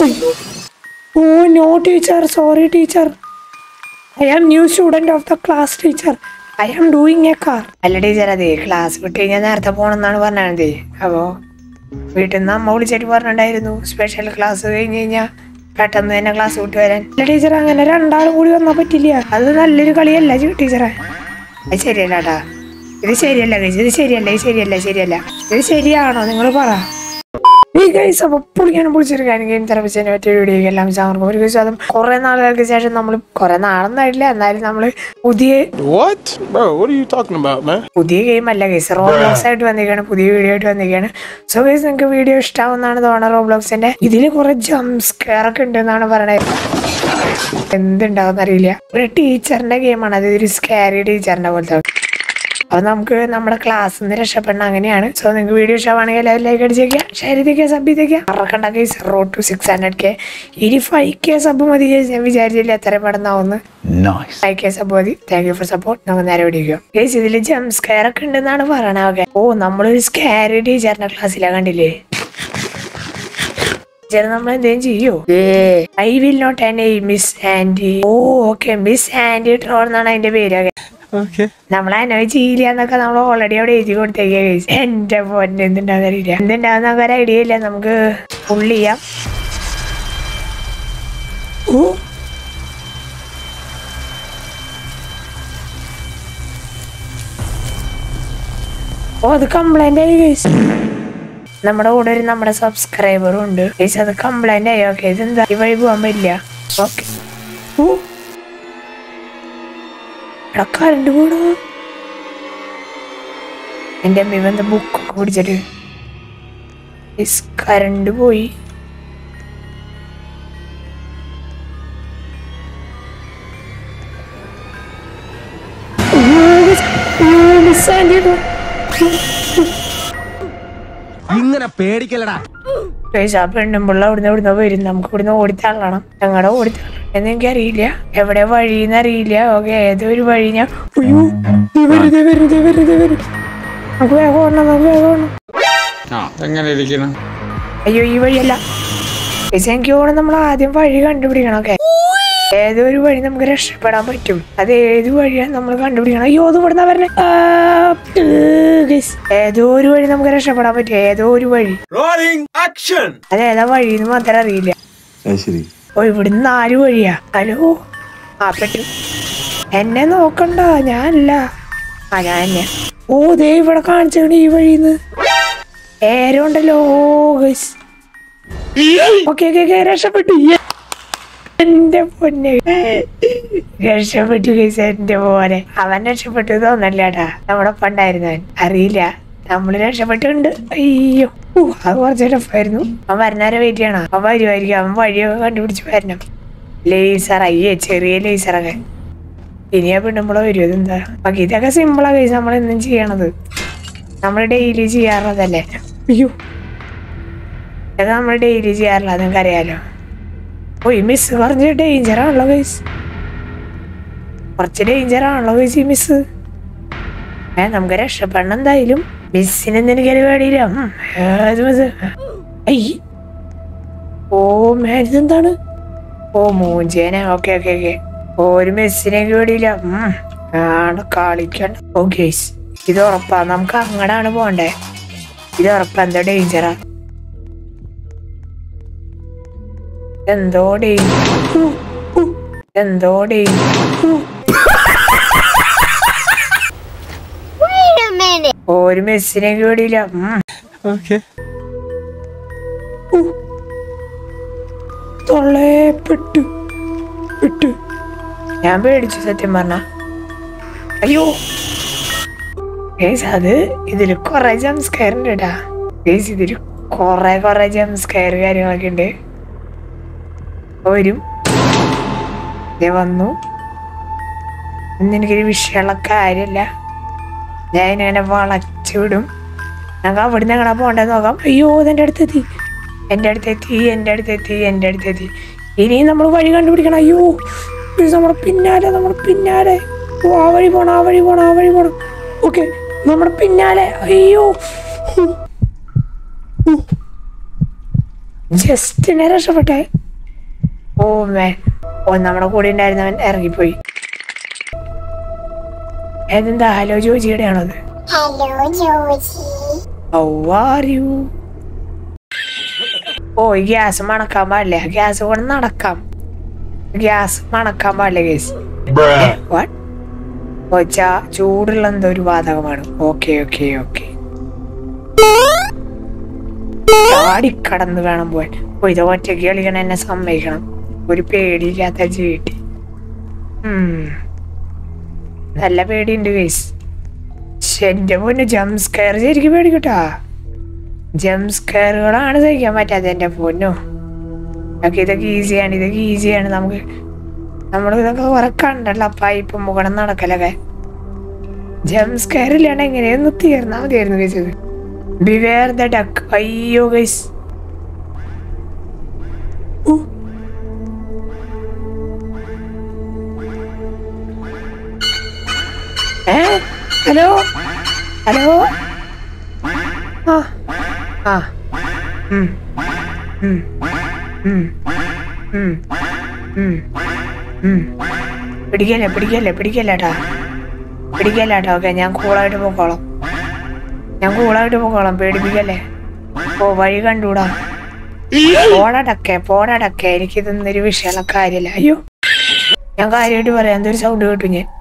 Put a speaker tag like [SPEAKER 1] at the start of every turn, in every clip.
[SPEAKER 1] Oh no teacher sorry teacher I am new student of the class teacher I am doing a car അല്ല teacher അതെ class വിട്ട് കഴിഞ്ഞാൽ നേരത്തെ പോകണമെന്നാണ് പറഞ്ഞത്. അപ്പോൾ വീട്ടിൽ നിന്ന് അമ്മ വിളിച്ചിട്ട് പറഞ്ഞിട്ടുണ്ടായിരുന്നു സ്പെഷ്യൽ ക്ലാസ് കഴിഞ്ഞ് കഴിഞ്ഞാൽ പെട്ടെന്ന് തന്നെ ക്ലാസ് വിട്ട് വരാൻ. അല്ല ടീച്ചർ അങ്ങനെ രണ്ടാളും കൂടി വന്നാൽ പറ്റില്ല. അത് നല്ലൊരു കളിയല്ല ടീച്ചറെ അത് ശരിയല്ല കേട്ടാ ഇത് ശരിയല്ല. ഇത് ശരിയല്ല ഇത് ശരിയല്ല ശരിയല്ല. ഇത് ശരിയാണോ? നിങ്ങൾ പറ. ഈ ഗൈസ് ഗെയിം തെറപ്പിച്ചതിനെ പറ്റിയ വീഡിയോ എല്ലാം ചാർക്കും ഒരു ദിവസം അതും കുറേ നാളുകൾക്ക് ശേഷം നമ്മൾ കുറേ നാളൊന്നായിട്ടില്ല എന്നാലും നമ്മൾ പുതിയ? പുതിയ ഗെയിം അല്ല ഗൈസ് റോബ്ലോക്സ് ആയിട്ട് വന്നിരിക്കുകയാണ്. പുതിയ വീഡിയോ ആയിട്ട് വന്നിരിക്കുകയാണ്. സോ ഗൈസ് നിങ്ങൾക്ക് വീഡിയോ ഇഷ്ടാവുന്നതാണ് തോന്നുന്നത് റോബ്ലോക്സിന്റെ ഇതിൽ കുറെ ജംസ് കെയർ ഒക്കെ ഉണ്ട് എന്നാണ് പറയണത് എന്തുണ്ടാവും അറിയില്ല ഒരു ടീച്ചറിന്റെ ഗെയിമാണ് അത് ഒരു സ്കാരി ടീച്ചറിന്റെ പോലത്തെ അപ്പൊ നമുക്ക് നമ്മുടെ ക്ലാസ്സിൽ നിന്ന് രക്ഷപ്പെടണം. അങ്ങനെയാണ്. സോ നിങ്ങൾക്ക് വീഡിയോ ഇഷ്ടമാണെങ്കിൽ എല്ലാവരും ലൈക്ക് അടിച്ചേക്കുക. ഷെയർ ചെയ്തേക്കുക സബ് ചെയ്തേക്കുക. അറക്കണ്ട case road to six hundred K ഇനി ഫൈവ് കെ സബ് മതി. ഞാൻ വിചാരിച്ചില്ല എത്ര പെടുന്നാവുന്ന്. ഫൈവ് കെ സബ് മതി. താങ്ക് യു ഫോർ സപ്പോർട്ട് നമുക്ക് നേരെ പിടിക്കുക കേസ് ഇതിൽ ജം സ്കെയർ ഒക്കെ ഉണ്ടെന്നാണ് പറയണത്. ഓക്കെ. ഓ നമ്മളൊരു സ്കാരി ടീച്ചറിന്റെ ക്ലാസ്സിലാണ് കണ്ടില്ലേ? ടീച്ചർ നമ്മൾ എന്തെങ്കിലും ചെയ്യോ? I will not N Miss Andy oh okay. Miss Andy troll എന്നാണ് അതിന്റെ പേര്. അനോയ് ചെയ്യില്ല എന്നൊക്കെ നമ്മൾ ഓൾറെഡി അവിടെ എഴുതി കൊടുത്തേക്കാ കഴിച്ചു എന്റെ പൊന്നെ എന്തുണ്ടാകുന്ന അറിയില്ല നമുക്ക് ഒരു ഐഡിയ ഇല്ല. നമുക്ക് ഫുൾ ചെയ്യാം. ഓ. അത് കംപ്ലൈന്റ് ആയി ഗൈസ് നമ്മുടെ കൂടെ ഒരു നമ്മുടെ സബ്സ്ക്രൈബറും ഉണ്ട്. ചേച്ചി അത് കംപ്ലൈന്റ് ആയി. ഓക്കെ ഇതെന്താ? ഈ വഴി പോകാൻ പറ്റില്ല. Okay oh. എടാ കറണ്ട് എന്റെ അമ്മ ഇവന്റെ ബുക്കൊക്കെ പിടിച്ചിട്ട്. കറണ്ട് പോയി.
[SPEAKER 2] ഇങ്ങനെ പേടിക്കലടാ
[SPEAKER 1] ഗൈസ് ആ പെണ്ണുമ്പിള്ള അവിടുന്ന് ഇവിടുന്ന് വരും നമുക്ക് ഇവിടുന്ന് ഓടിത്താളാണ് ഞങ്ങളുടെ ഓടിത്താളാണ് എനിക്കറിയില്ല. എവിടെ വഴിന്ന് അറിയില്ല. ഓക്കെ ഏതൊരു വഴി ഞാൻ അയ്യോ നമുക്ക് വേഗം ഓടണം നമുക്ക് വേഗം ഓടണം.
[SPEAKER 3] എങ്ങനെ ഇരിക്കണം?
[SPEAKER 1] അയ്യോ ഈ വഴിയല്ല. എനിക്ക് ഓണം നമ്മൾ ആദ്യം വഴി കണ്ടുപിടിക്കണം ഓക്കെ? ഏതൊരു വഴി നമുക്ക് രക്ഷപ്പെടാൻ പറ്റും. അത് ഏത് വഴിയാണ് നമ്മൾ കണ്ടുപിടിക്കണം? അയ്യോ അത് ഇവിടുന്ന പറഞ്ഞ ഏതോ ഒരു വഴി നമുക്ക് രക്ഷപ്പെടാൻ പറ്റും. ഏതോ ഒരു വഴി. അത് ഏതാ വഴിന്ന് മാത്രം അറിയില്ല.
[SPEAKER 2] ശരി.
[SPEAKER 1] ഓ ഇവിടുന്ന് ആര് വഴിയാ? ഹലോ? ആ പെട്ടു എന്നെ നോക്കണ്ട ഞാനല്ല. ആ ഞാൻ തന്നെ ഓ ദേ ഇവിടെ കാണിച്ചാണ് ഈ വഴിന്ന് ഏരോണ്ടല്ലോ ഓക്കെ രക്ഷപ്പെട്ടു. എന്റെ പൊന്നെ. രക്ഷപ്പെട്ടു ഗൈസ് എന്റെ പോലെ അവൻ രക്ഷപ്പെട്ടു തോന്നല്ലേടാ നമ്മുടെ പണ്ടായിരുന്നവൻ അറിയില്ല. നമ്മൾ രക്ഷപ്പെട്ടുണ്ട് അയ്യോ. അത് കുറച്ച് ടഫായിരുന്നു അവൻ വരുന്നവരെ വെയിറ്റ് ചെയ്യണം. അവൻ വരുമായിരിക്കും അവൻ വഴിയൊക്കെ കണ്ടുപിടിച്ച് വരണം. ലേസർ അയ്യേ ചെറിയ ലേസറൊക്കെ ഇനിയാ പെണ്ണുമ്പളോ വരും അതെന്താ ബാക്കി ഇതൊക്കെ സിമ്പിളാ കഴിച്ച് നമ്മൾ എന്നും ചെയ്യണത്. നമ്മൾ ഡെയിലി ചെയ്യാറുള്ളതല്ലേ? അയ്യോ. ഇതൊക്കെ നമ്മൾ ഡെയിലി ചെയ്യാറില്ല. നിങ്ങൾക്ക് അറിയാലോ ഓ ഈ മിസ് കുറച്ച് ഡേഞ്ചറാണല്ലോ ഗൈസ് കുറച്ച് ഡേഞ്ചർ ആണല്ലോ ഗൈസ് ഈ മിസ് ഏ നമുക്ക് രക്ഷപ്പെടണം എന്തായാലും. മിസ്സിന് നിനക്ക് ഐ. ഓ മേൻ ഇതെന്താണ് ഓ മൂഞ്ചേനെ. Okay okay okay. ഒരു മെസ്സിനെ പേടിയില്ല. ഉം, ആണ് കളിക്കണ്ട ഓ ഗേസ് ഇത് ഉറപ്പാ. നമുക്ക് അങ്ങടാണ് പോണ്ടേ. ഇത് ഉറപ്പാ. എന്തോ ഡേഞ്ചറാ എന്തോ ഡേ എന്തോ ഡേഞ്ചർ ഒരു മെസ്സിനെ കൂടിയില്ല. പെട്ടു പെട്ടു. ഞാൻ പേടിച്ചു സത്യം പറഞ്ഞ. അയ്യോ. ഗേസ് അത് ഇതിൽ കൊറേ ജംസ്കയർ ഉണ്ട് കേട്ടാ ഗേസ് ഇതിൽ കൊറേ കൊറേ ജംസ്കയർ കാര്യങ്ങളൊക്കെ ഉണ്ട്. വരും. വന്നു. ഇന്ന് എനിക്കൊരു വിഷയമുള്ള കാര്യമല്ല ഞാൻ ഇങ്ങനെ വളച്ചുവിടും ഞങ്ങൾ അവിടെ നിന്ന് ഞങ്ങളെ പോകേണ്ടത് നോക്കാം. അയ്യോ ഇതെന്റെ അടുത്തെത്തി. എന്റെ അടുത്തെത്തി എന്റെ അടുത്തെത്തി എന്റെ അടുത്തെത്തി. ഇനിയും നമ്മൾ വഴി കണ്ടുപിടിക്കണം. അയ്യോ നമ്മൾ പിന്നാലെ നമ്മൾ പിന്നാലെ. ഓ ആ വഴി പോണം ആ വഴി പോണം ആ വഴി പോണം. ഓക്കെ നമ്മുടെ പിന്നാലെ. അയ്യോ. ജസ്റ്റ് എന്നെ രക്ഷപ്പെട്ടെ. ഓ മേ. ഓ നമ്മുടെ കൂടെ ഉണ്ടായിരുന്നവൻ ഇറങ്ങിപ്പോയി. ഏതെന്താ ഹലോ ജോജിയുടെ ആണത്
[SPEAKER 4] Hello, Georgie.
[SPEAKER 1] How are you? ഓ ഗ്യാസ് മണക്കാൻ പാടില്ല? ഗ്യാസ് കൊണ്ട് നടക്കാം. ഗ്യാസ് മണക്കാൻ പാടില്ല ഗ്യാസ്? ചാ ചൂടുള്ള എന്തോ ഒരു വാതകമാണ്. ഓക്കെ ഓക്കെ ഓക്കെ ചാടിക്കടന്ന് വേണം പോവാൻ. ഇത് ഒറ്റയ്ക്ക് കളിക്കണം എന്നെ സമ്മതിക്കണം. ഒരു പേടിയില്ലാത്ത ജീട്ടി നല്ല പേടിയുണ്ട് എന്റെ പൊന്ന് സ്കയർ ശരിക്കും പേടിക്കട്ടാ. സ്കയറുകളാണ് സഹിക്കാൻ പറ്റാത്ത എന്റെ പൊന്നോ. ഓക്കെ ഇതൊക്കെ ഈസിയാണ് ഇതൊക്കെ ഈസിയാണ് നമുക്ക് നമ്മൾ ഇതൊക്കെ കുറെ കണ്ടല്ലോ ഇപ്പൊ മുഖം നടക്കലൊക്കെ. ജംസ്കയർ ഇല്ലാണ്ട് എങ്ങനെയൊന്ന് തീർന്നാ മതിയായിരുന്നു ബിവേർ ദ ഡക്ക് അയ്യോ ഗൈസ് ഹലോ? ഹലോ? ആ. ആ. പിടിക്കല്ലേ പിടിക്കല്ലേ പിടിക്കല്ലേട്ടാ പിടിക്കല്ലേട്ടാ ഓക്കെ ഞാൻ കൂളായിട്ട് പോക്കോളാം. ഞാൻ കൂളായിട്ട് പോക്കോളാം പേടിപ്പിക്കല്ലേ? ഓ വഴി കണ്ടൂടാ. പോടടക്കെ പോടടക്കെ എനിക്കിതൊന്നൊരു വിഷയമുള്ള കാര്യമില്ല. അയ്യോ. ഞാൻ കാര്യമായിട്ട് പറയാം എന്തൊരു സൗണ്ട് കേട്ടു ഞാൻ.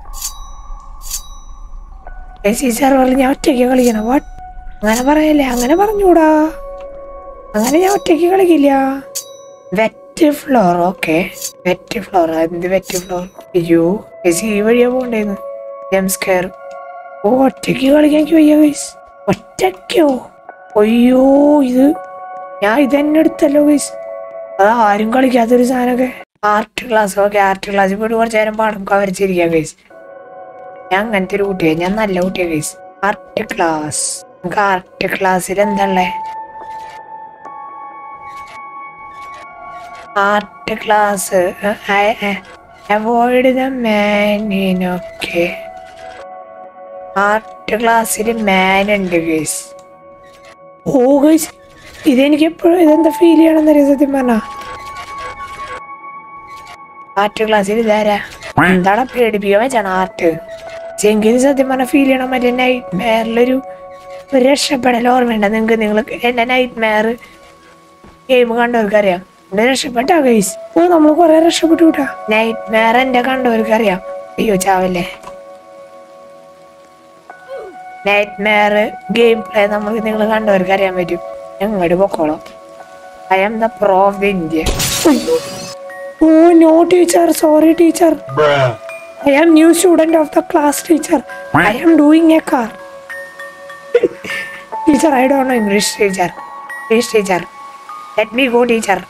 [SPEAKER 1] പറഞ്ഞു ഞാൻ ഒറ്റയ്ക്ക് കളിക്കണം? വാട്ട് അങ്ങനെ പറയല്ലേ അങ്ങനെ പറഞ്ഞൂടാ അങ്ങനെ ഞാൻ ഒറ്റയ്ക്ക് കളിക്കില്ല. Wet floor okay wet floor എന്ത് വെറ്റ് ഫ്ലോർ അയ്യോ ചേച്ചി ഈ വഴിയാ പോകണ്ടേന്ന്. ഓ ഒറ്റയ്ക്ക് കളിക്കാൻ വയ്യ ഗൈസ് ഒറ്റയ്ക്കോ? അയ്യോ ഇത് ഞാൻ ഇതന്നെ എടുത്തല്ലോ ഗൈസ് അത് ആരും കളിക്കാത്തൊരു സാധനമൊക്കെ. Art class okay art class പോയിട്ട് കുറച്ച് നേരം പാടും കവരിച്ചിരിക്കാം ഗൈസ് ഞാൻ അങ്ങനത്തെ ഒരു കുട്ടിയെ. ഞാൻ നല്ല കുട്ടിയെ ഗൈസ് ആർട്ട് ക്ലാസ് നമുക്ക് ആർട്ട് ക്ലാസ്സിൽ എന്താണല്ലേ ആർട്ട് ക്ലാസ് അവോയ്ഡ് ദ മാനിനൊക്കെ ആർട്ട് ക്ലാസ്സിൽ മാൻ ഉണ്ട് ഗൈസ് ഓ ഗൈസ് ഇതെനിക്ക് എപ്പോഴും ഇതെന്താ ഫീൽ ചെയ്യണമെന്നറിയാം സത്യം പറഞ്ഞാ? ആർട്ട് ക്ലാസ്സിൽ ഇതാരാ? എന്താണ് പേടിപ്പിക്കാൻ വെച്ചാണ് ആർട്ട് ചെങ്കിൽ സത്യം പറഞ്ഞാൽ ഫീൽ ചെയ്യണം. മറ്റേ നൈറ്റ് മെയറിലൊരു ഒരു രക്ഷപ്പെടൽ ഓർമ്മയുണ്ട്. നിങ്ങൾക്ക് നിങ്ങൾ എന്റെ നൈറ്റ് മെയർ ഗെയിം കണ്ടവർക്ക് അറിയാം എന്റെ രക്ഷപ്പെട്ടാ ഗൈസ് ഓ നമ്മൾ കുറെ രക്ഷപ്പെട്ടു കിട്ടാ നൈറ്റ് മെയർ എന്റെ കണ്ടവർക്ക് അറിയാം അയ്യോ ചാവല്ലേ? നൈറ്റ് മെയർ ഗെയിം പ്ലേ നമുക്ക് നിങ്ങൾ കണ്ടവർക്ക് അറിയാൻ പറ്റും. ഞങ്ങളുടെ പൊക്കോളോ. I am the pro of the India oh no teacher sorry teacher I am new student of the class teacher. I am doing a car. teacher, I don't know English teacher. Please teacher. Let me go teacher.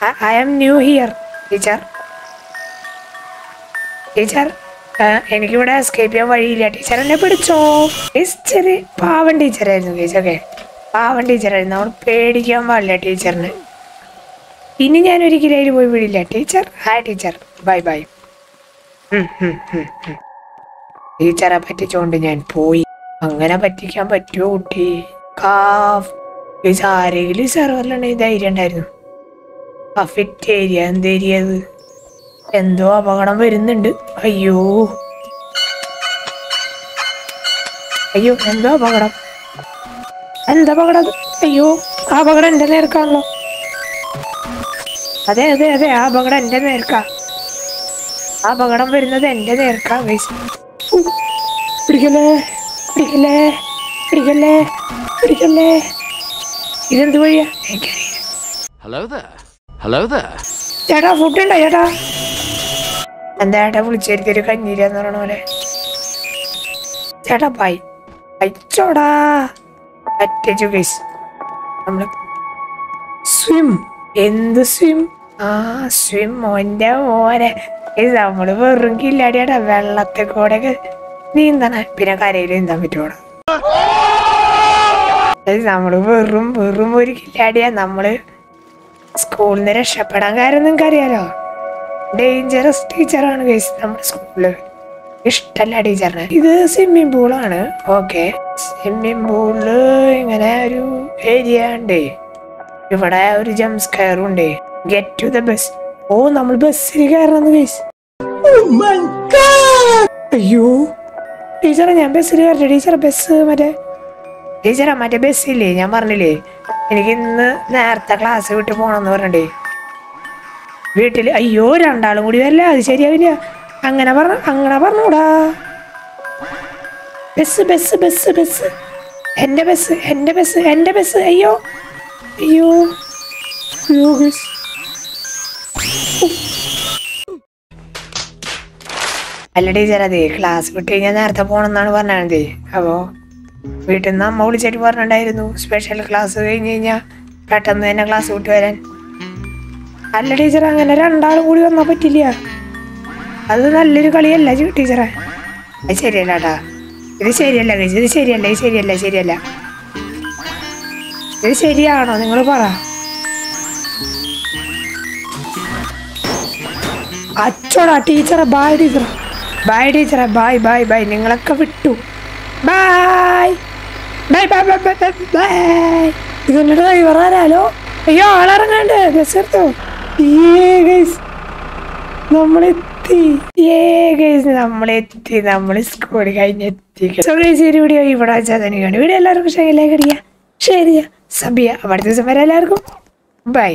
[SPEAKER 1] I, I am new here teacher. Teacher എനിക്കിവിടെ escape ചെയ്യാൻ വഴിയില്ല teacher എന്നെ പിടിച്ചോ ചെറിയ പാവൻ ടീച്ചറായിരുന്നു ടീച്ചറൊക്കെ പാവൻ ടീച്ചറായിരുന്നു നമ്മൾ പേടിക്കാൻ പാടില്ല ടീച്ചറിന് ഇനി ഞാൻ ഒരിക്കലും അതിൽ പോയി വിടില്ല teacher hi teacher bye bye ടീച്ചറെ പറ്റിച്ചോണ്ട് ഞാൻ പോയി. അങ്ങനെ പറ്റിക്കാൻ പറ്റുമോ കുട്ടി? കാഫ്. ആരെങ്കിലും സെർവറിലുണ്ടെങ്കിൽ ധൈര്യം ഉണ്ടായിരുന്നു അഫിറ്റ് ഏരിയ എന്തേരിയത് എന്തോ അപകടം വരുന്നുണ്ട്. അയ്യോ. അയ്യോ എന്തോ അപകടം? എന്താ അപകടം അയ്യോ ആ അപകടം എന്റെ നേർക്കാണല്ലോ. അതെ അതെ അതെ ആ അപകടം എന്റെ നേർക്കാ. അപകടം വരുന്നത് എന്റെ നേർക്കാ guys. ഉ, പിടിക്കല്ലേ? പിടിക്കല്ലേ? പിടിക്കല്ലേ? പിടിക്കല്ലേ? ഇതെന്ത് വഴിയാ? Hello
[SPEAKER 2] Hello there.
[SPEAKER 1] ചേട്ടാ ഫുഡ് ഉണ്ടോ ചേട്ടാ? എന്താ ചേട്ടാ വിളിച്ചേരിക്കൊരു കഞ്ഞീരെന്ന് പറയണ പോലെ? ചേട്ടാ ബൈ അയച്ചോടാ പറ്റു ഗൈസ്. നമ്മൾ സ്വിം. എന്ത് സ്വിം? ആ സ്വിം മോന്റെ മോനെ. നമ്മൾ വെറും കില്ലാടിയാടാ വെള്ളത്തെ കൂടെ നീന്തണ. പിന്നെ കരയിൽ നീന്താൻ പറ്റുവാണ് നമ്മൾ വെറും വെറും ഒരു കില്ലാടിയാ. നമ്മൾ സ്കൂളിൽ നിന്ന് രക്ഷപ്പെടാൻ കാര്യം നിങ്ങൾക്ക് അറിയാലോ ഡേഞ്ചറസ് ടീച്ചറാണ് കേസ് നമ്മുടെ സ്കൂളിൽ ഇഷ്ടല്ല ടീച്ചറിന് ഇത് സ്വിമ്മിംഗ് പൂളാണ് ഓക്കെ സ്വിമ്മിംഗ് പൂളിൽ ഇങ്ങനെ ഒരു ഏരിയ ഉണ്ട്. ഇവിടെ ഒരു ജംസ്കയറും ഉണ്ട്. ഗെറ്റ് ടു ദ ബസ് ഓ നമ്മൾ ബസ്സിൽ കയറണം ഗൈസ് അയ്യോ. ടീച്ചറെ ഞാൻ ബസ്സിൽ കയറട്ടെ. ടീച്ചറെ ബസ് മറ്റേ ടീച്ചറെ മറ്റേ ബസ്സില്ലേ? ഞാൻ പറഞ്ഞില്ലേ എനിക്ക് ഇന്ന് നേരത്തെ ക്ലാസ് വിട്ട് പോകണമെന്ന് പറഞ്ഞേ വീട്ടിൽ അയ്യോ രണ്ടാളും കൂടി വരില്ല. അത് ശരിയാവില്ല. അങ്ങനെ പറഞ്ഞ അങ്ങനെ പറഞ്ഞൂടാ. Bus bus bus bus. എന്റെ ബസ് എന്റെ ബസ് എന്റെ ബസ്. അയ്യോ. അയ്യോ. അയ്യോ. അല്ല ടീച്ചർ അതെ ക്ലാസ് വിട്ട് കഴിഞ്ഞാൽ നേരത്തെ പോകണമെന്നാണ് പറഞ്ഞത്. അപ്പോ വീട്ടിൽ നിന്ന് അമ്മ വിളിച്ചിട്ട് പറഞ്ഞിട്ടുണ്ടായിരുന്നു സ്പെഷ്യൽ ക്ലാസ് കഴിഞ്ഞ് കഴിഞ്ഞാൽ പെട്ടെന്ന് തന്നെ ക്ലാസ് വിട്ട് വരാൻ. അല്ല ടീച്ചർ അങ്ങനെ രണ്ടാളും കൂടി വന്നാൽ പറ്റില്ല. അത് നല്ലൊരു കളിയല്ല ടീച്ചറെ. അത് ശരിയല്ല കേട്ടാ ഇത് ശരിയല്ല ഇത് ശരിയല്ല ഇത് ശരിയല്ല ശരിയല്ല. ഇത് ശരിയാണോ? നിങ്ങൾ പറ. അച്ചോടാ ടീച്ചറെ ബായ് ടീച്ചറെ ബായ് ടീച്ചറെ ബായ് ബായ് ബായ് നിങ്ങളൊക്കെ വിട്ടു. Bye bye bye bye bye bye bye എന്നിട്ട് ഡ്രൈവർ ആരാലോ? അയ്യോ ആളിറങ്ങാണ്ട്. ബസ് ഏ നമ്മളെത്തി. ഏ നമ്മളെത്തി. നമ്മൾ സ്കൂൾ കഴിഞ്ഞെത്തി. ഈ വീഡിയോ ഇവിടെ വെച്ചാൽ തന്നെയാണ് വീഡിയോ എല്ലാവർക്കും ഷെയറിലേക്ക് അടിക്കുക ഷെയർ സബിയ അടുത്ത ദിവസം വരാം എല്ലാവർക്കും. ബൈ